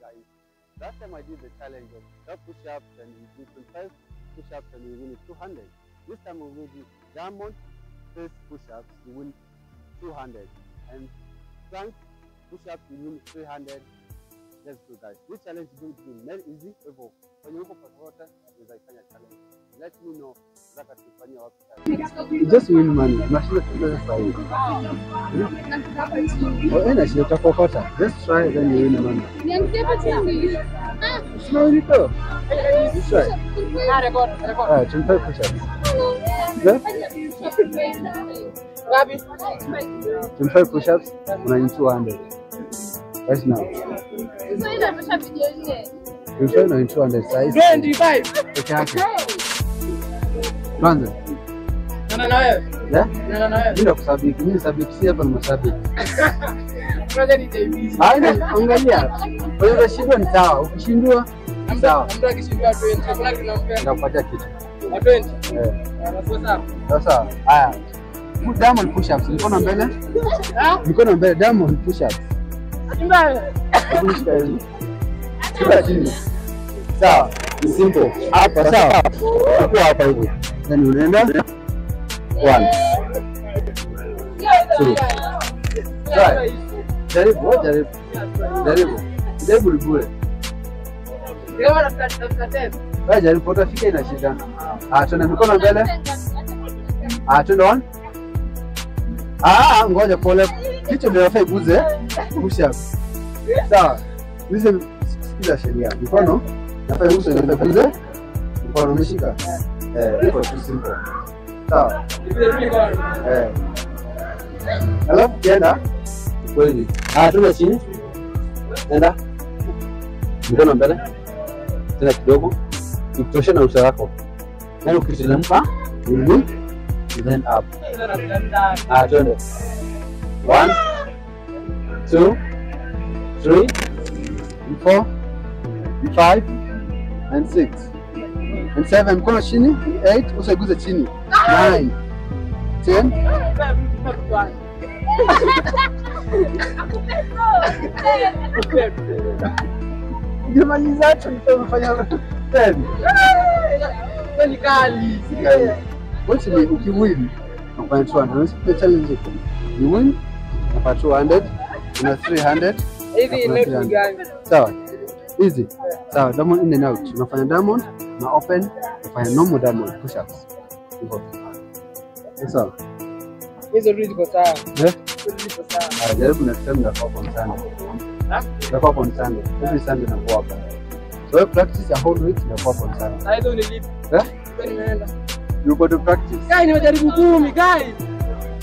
guys, last time I did the challenge of 12 push-ups and we do 25 push-ups and we win it 200. This time we will do diamond face push-ups, we win 200. And plank push-ups, we win 300 let's do that. This challenge will be made easy, hivyo kwenye huko challenge. Let me know. Just win money. Nashinda tunaweza. Oh. Just try then you win money. Niambie pati yangu Try. Ah, jump record. Push-ups. Jump Tumpe push-ups. Una 200. Right now. 25 na 200 saa 25. Peke yake. Kwanza. Nana na wewe. Yeah? Nana na wewe. Mimi nakusabiki, mimi sabiki si hapa ni sawa, ukishindwa sawa. Mtu akishinda 20, hakuna kinampenda. Nakupatia kitu. 20. Anasema sawa. Haya. Diamond push-ups, mikono mbele. Ah, Mikono mbele, diamond push-ups. mbaya. Sawa, ni simple. Hapa sawa. Chukua hapa hivi. Then unaenda one. Two. Try. Jaribu, jaribu. Jaribu. Jaribu bure. Wewe jaribu utafika inashindana. Ah, tuna mikono mbele. Ah, twende one. Ah, ngoja pole. Kichwa ndio nafaa iguze push up. Sawa. Hizi sikiza sheria. mkono nafaa iguze ndio iguze. mkono umeshika. Eh, iko tu simple. Sawa. Eh. Alafu kienda kweli. Ah, tuna chini. Nenda. mkono mbele. Tena kidogo. Ikutoshe na uso wako. Yaani ukiteremka, hivi then up. Ah, twende. One, two, three, and four, and five, and six, and seven. Mkono chini. Eight, usiguze chini. Nine, ten, Ten. Ten. Ten. ten. Wewe ni kali. Ten. Ten. Ten. unafanya 200. Ten. challenge iko. You win unapata 200, kuna 300. Hivi ni kiani. gani? Sawa. Easy. Sawa, diamond in and out. Unafanya diamond na open, unafanya normal diamond push ups. Hivyo. Sawa. Hizo rudi ziko sawa. Eh? Ziko sawa. Jaribu next time ndakuwa on Sunday. Ndakuwa on Sunday. Every Sunday nakuwa hapa. So we practice a whole week ndakuwa on Sunday. Hizo nilipi? Eh? Nimeenda. You go to practice. Guys, nimejaribu kumi guys.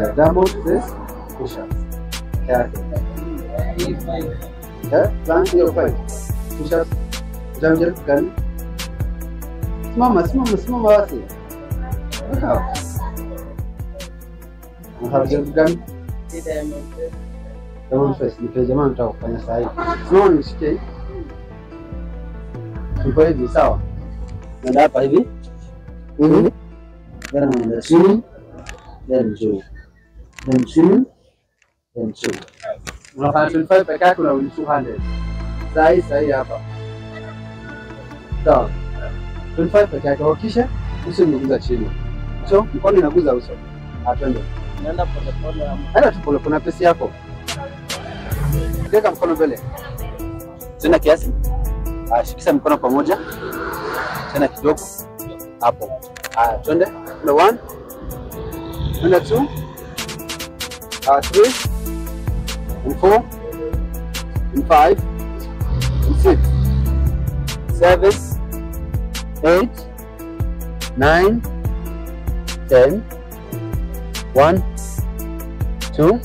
Yeah, double press push ups. yake eh, plan hiyo five. Push ups. Jamjaribu gani? Simama, simama, simama basi. Wow. Unajaribu gani? Diamond face. Nipe jamaa nataka kufanya saa hii. Simama nishike. Tuko hivi sawa. Nenda hapa hivi. Hivi. Then unaenda chini. Then juu then 2 then 2. Unafanya 25 peke yake na 200. Sahi sahi hapa. Sawa. 25 peke yake hakikisha uso unaguza chini. So mkono inaguza uso. Atende. Nenda pole hapo. Ana tu polepole na pesi yako. Weka mkono mbele. Tena kiasi. Ah, shikisha mkono pamoja. Tena kidogo. Hapo. Ah, twende. Number 1. Number 2. uh, three, and four, and five, and six, seven, eight, nine, ten, one, two,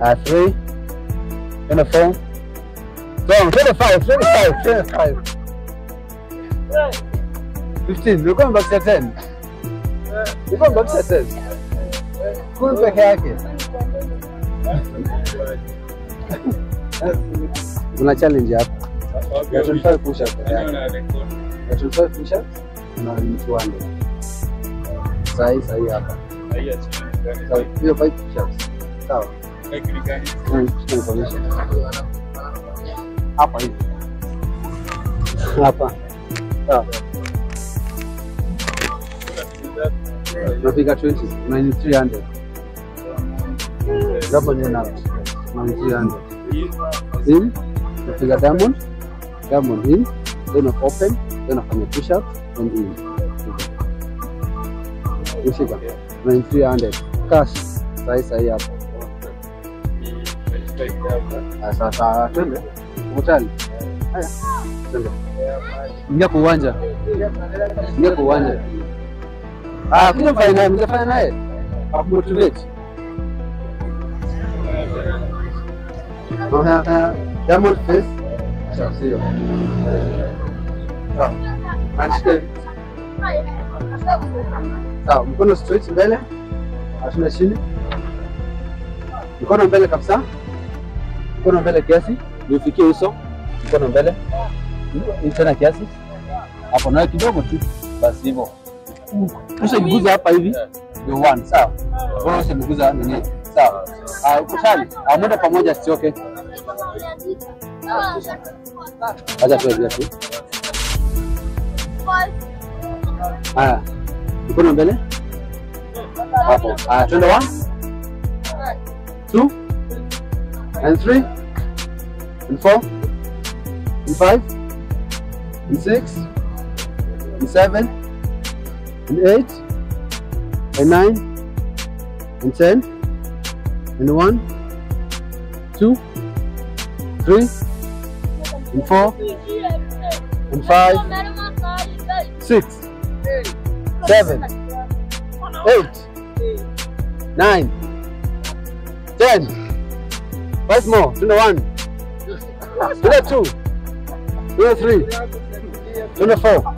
uh, three, and a four. Down, 35, 35, 35. 15, we're going back to 10. We're going back to 10. Kul peke yake. Kuna challenge hapa. Ya 25 push up peke yake. Ya 25 push up na ni 200. Sahi sahi hapa. Sawa, hiyo 5 push ups. Sawa. Information. Hapa hivi. Hapa. Sawa. Napiga 20, 9300. Double in and out. 9300. In, napiga diamond, diamond in, then of open, then nafanya push up and in. Ushika. 9300. Cash. Sahi sahi hapo sasa Sawa sawa, twende. Uko? Haya. Twende. Ingia kwa uwanja. Ingia kwa uwanja. Ah, kuja mfanye naye, mjafanya naye. Akumotivate. Diamond face. Sio. Sawa. Mkono straight mbele. Hatuna chini. Mkono mbele kabisa. Mkono mbele kiasi. Niufikie uso. Mkono mbele. Tena kiasi. Hapo nawe kidogo tu. Basi hivyo. Kisha niguza hapa hivi. Ndio one, sawa. Bora usiniguza nini? Sawa. Ah, mwenda pamoja sichoke. Acha Haya. Mkono mbele. Hapo. Haya, twende one. Two. And three. And four. And five. And six. And seven. And eight. And nine. And ten. And one. Two. Three. And four. And five. Six. Seven. Eight. Nine. Ten. Five more. Tuna one. Tuna two. Tuna three. Tuna four.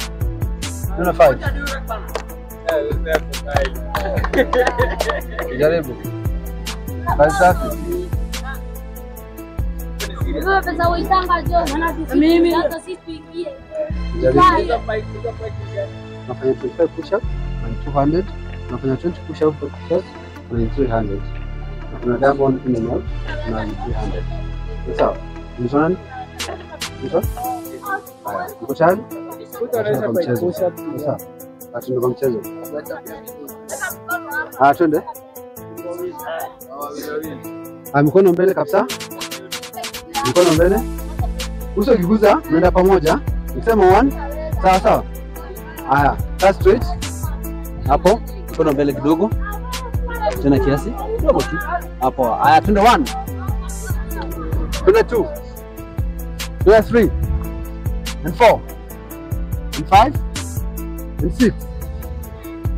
Tuna five. Jaribu. Basi safi. Mimi. Jaribu. Unafanya 25 push up and 200. Unafanya 20 push up na 300. Na double in and out na 300. Ni Sawa. Mzani? Mzani? Haya, uko tayari? Tunataka kwa mchezo. Sawa. Atuende kwa mchezo. Ah, twende. Ah, mikono mbele kabisa. Mikono mbele. Uso ukiguza, mwenda pamoja. Ukisema one, sawa sawa. Haya, kaa straight. Hapo, mkono mbele kidogo. Tena kiasi kidogo tu. Hapo. Haya, twende one. Twende two. Twende three. And four. And five. And six.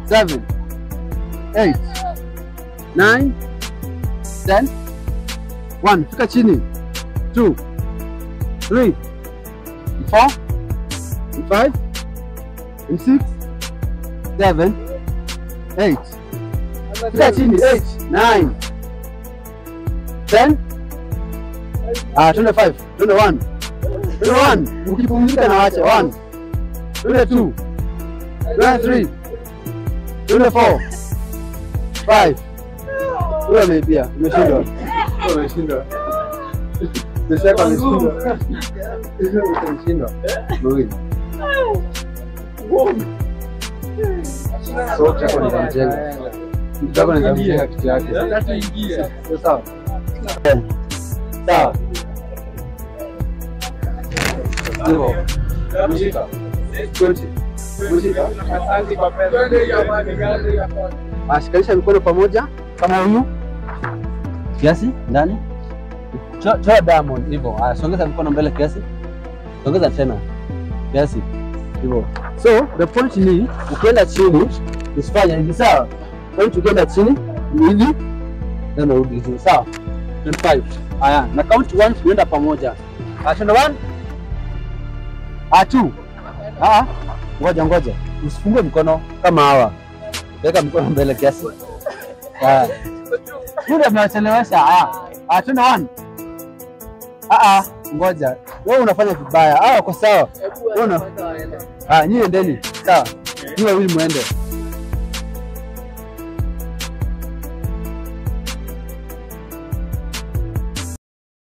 Seven. Eight. Nine. Ten. One. Fika chini. Two. Three. And four. And five. And six. Seven. Eight. Fika chini. Eight. Nine. Ten. Ah, twende five. Twende one. Twende one. Ukipumzika na wacha. One. Twende two. Twende three. Twende four. Five. Huyo ameibia. Umeshindwa. Huyo Umeshindwa. Ashikanisha mikono pamoja. Kama huyu. Kiasi? Ndani, Cho- toa diamond hivyo. Haya, songeza mkono mbele kiasi, songeza tena kiasi hivyo. So the point ni ukienda chini usifanye hivi, sawa? Point ukienda chini ni hivi, then urudi juu, sawa? 25. Haya, na count one tunaenda pamoja. Ah, twende one. Ah, two. Ah, ngoja ngoja. Usifungue mkono kama hawa. Weka mkono mbele kiasi. Ah. Haya. Ah, twende one. Ah ah, ngoja. Wewe unafanya vibaya. Ah, kwa sawa. Ah, nyie endeni. Sawa. Nyie wawili muende.